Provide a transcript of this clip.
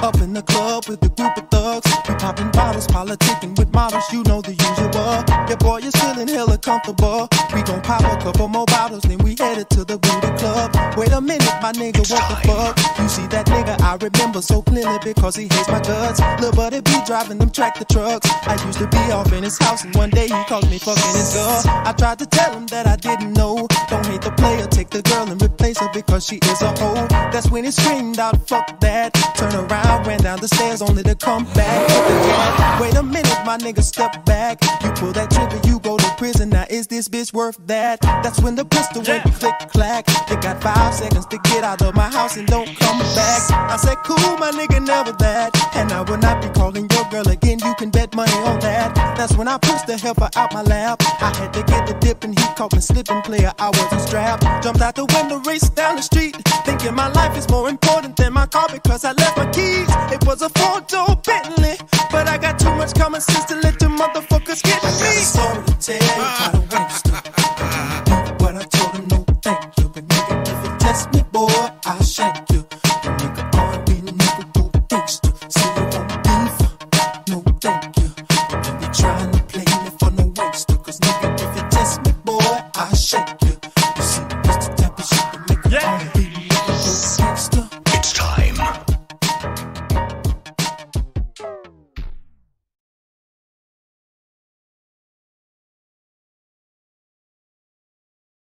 Up in the club with a group of thugs. We popping bottles, politicking with models, you know the usual. Yeah, boy, you're feeling hella comfortable. We gon' pop a couple more bottles, then we headed to the booty club. Wait a minute, my nigga, what the fuck? You see that nigga I remember so clearly because he hates my guts. Lil' buddy be driving them tractor trucks. I used to be off in his house, and one day he caught me fucking his girl. I tried to tell him that I didn't know. Don't replace her because she is a hoe. That's when he screamed out, fuck that. Turn around, ran down the stairs only to come back. Wait a minute, my nigga, step back. You pull that trigger, you go to prison. Now is this bitch worth that? That's when the pistol went click clack. You got five seconds to get out of my house and don't come back. I said, cool, my nigga, never that. And I will not be calling your girl again. You can bet money on. That's when I pushed the helper out my lap. I had to get the dip and he caught me slipping, player. I wasn't strapped. Jumped out the window, raced down the street. Thinking my life is more important than my car because I left my keys. It was a four door Bentley. But I got too much common sense to let the motherfuckers get me. I got a story to tell you, I don't waste it. But I told him no thank you. But nigga, if you test me, boy, I'll shake